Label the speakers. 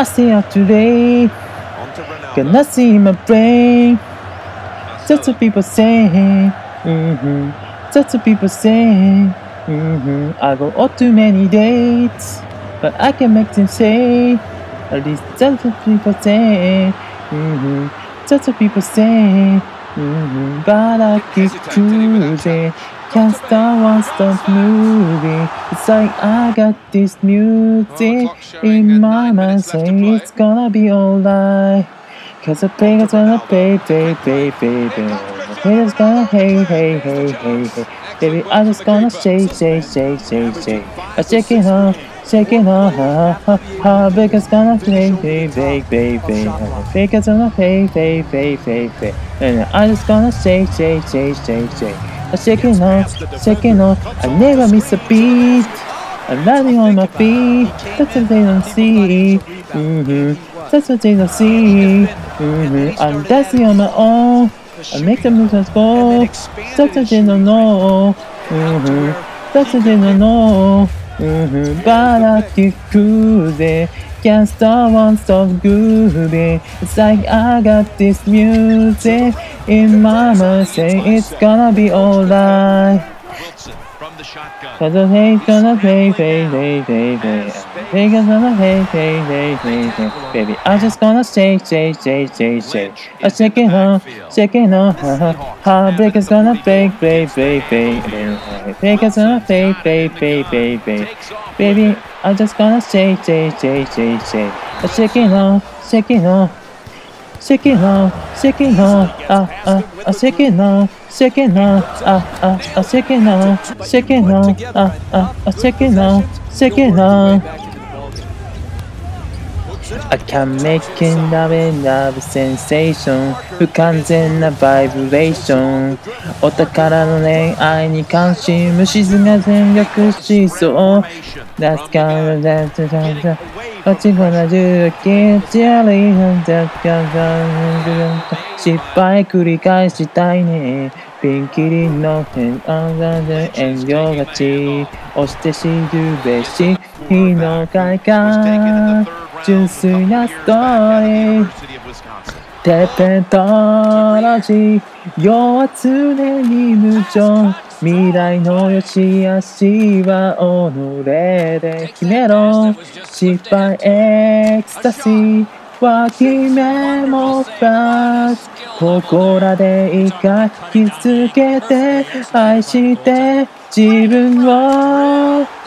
Speaker 1: I stay up today. Nothing in my brain. That's what people say. Mm-hmm. That's what people say. Mm-hmm. I go out too many dates, but I can make them say. At least that's what people say. Mm-hmm. That's what people say. Mm-hmm. But I keep cruising. Can't stop, won't stop moving. It's like I got this music in my mind saying it's gonna be alright. Cause the players gonna pay, pay, pay, pay, pay. Haters gonna hey, hey, hey, hey, hey. Baby, I just gonna shake, shake, shake, shake, shake. I shake it off, shake it off, ha, ha, ha. Baker's gonna pay, pay, pay, pay, pay. Baker's gonna pay, pay, pay, pay, pay. And I just gonna shake, shake, shake, shake, shake. Shake it off, shake it off. I never miss a beat. I'm landing on my feet. That's what they don't see. Mm-hmm. That's what they don't see. Mm-hmm. I'm dancing on my own. I make the movements go. That's what they don't know. Mm-hmm. That's what they don't know. But I keep cruising. Can't stop, won't stop grooving. It's like I got this music in my mind saying it's gonna be alright. Cause the hate gonna play, play, play, play, play. Gonna play, play, play, play, play. Baby, I'm just gonna shake, shake, shake, shake, shake. I shake it on, shake it on, ha. Heartbreaker's gonna play, play, play, play, play. Breaker's gonna play, play, play, play. Baby, I'm just gonna shake, shake, shake, shake, shake. I shake it on, shake it on. Shake it on, shake it on, ah ah ah, shake it on, shake it on, ah ah ah, shake it on, shake it on, ah ah ah, shake it on, shake it on. I can make it love love sensation. 不完全なバイブレーションお宝の恋愛に関心無静が全力疾走。That's kind of that that that こっちこな重機チアリーなんて失敗繰り返したいね。ピンキリの変案で遠慮がち。押して知るべし日の快感純粋なストーリー。てっぺんと同じ世は常に無情。未来の良し悪しは己で。決めろ。失敗エクスタシー脇目もバスここらで一回気づけて愛して自分を。